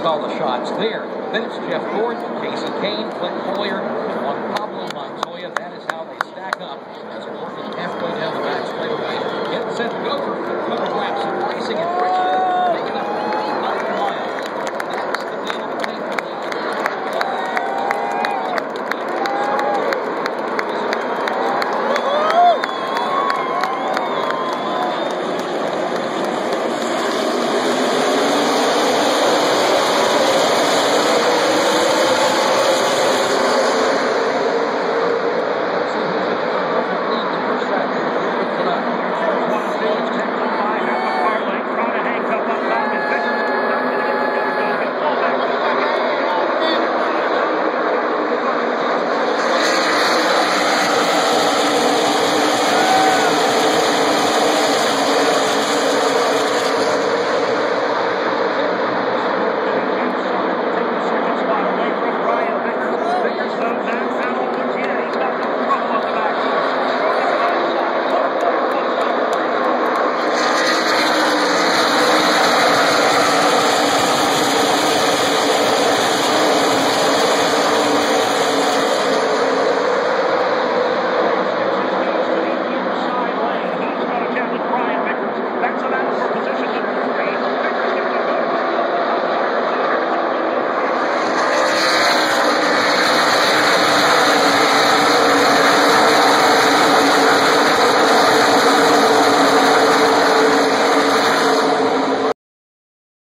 All the shots there. Then it's Jeff Gordon, Kasey Kahne, Clint Collier, and Pablo Montoya. That is how they stack up as we're working halfway down the back straightaway. Get set to go for another laps, Some racing and